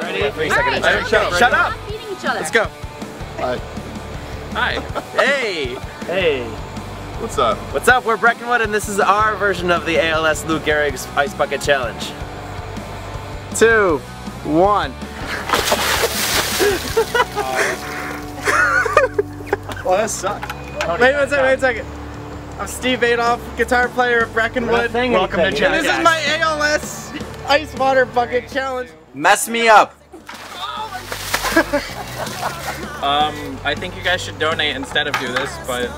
Ready? Three second Alright, intro. shut up. Shut up. Beating each other. Let's go. Hi. Hi. Hey. Hey. What's up? What's up? We're Breckenwood, and this is our version of the ALS Lou Gehrig's Ice Bucket Challenge. Two. One. well, that sucked. Wait one second, wait a second. I'm Steve Adolph, guitar player of Breckenwood. Welcome to And this is my ALS Ice Water Bucket Challenge. Mess me up. Um, I think you guys should donate instead of do this, but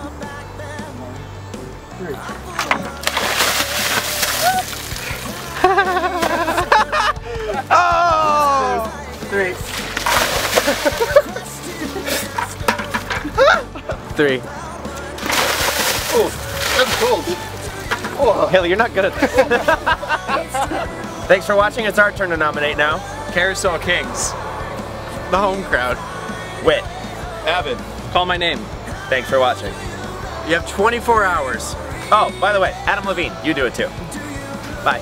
Oh! Three. Three. Oh, That's cold. Oh. Haley, you're not good at this. Thanks for watching. It's our turn to nominate now. Carousel Kings. The home crowd. Wit. Avidd, call my name. Thanks for watching. You have 24 hours. Oh, by the way, Adam Levine, you do it too. Bye.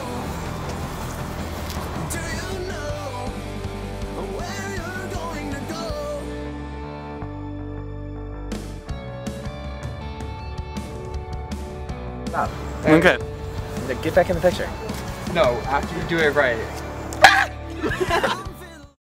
Stop. Okay. Get back in the picture. No, after you do it right.